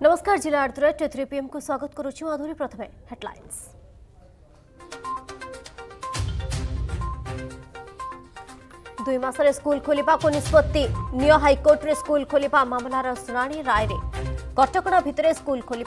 नमस्कार, जिला अर्धरेट three PM को स्वागत करुच्ची माधुरी प्रथम हेडलाइंस दुई मासरे स्कूल खोलिବାକୁ ନିଷ୍ପତ୍ତି ନିଅ ହାଇକୋର୍ଟରେ ସ୍କୁଲ ଖୋଲିବା ମାମଲାର ଶୁଣାଣି ରାୟରେ କଟକଣା ଭିତରେ स्कूल ଖୋଲିବା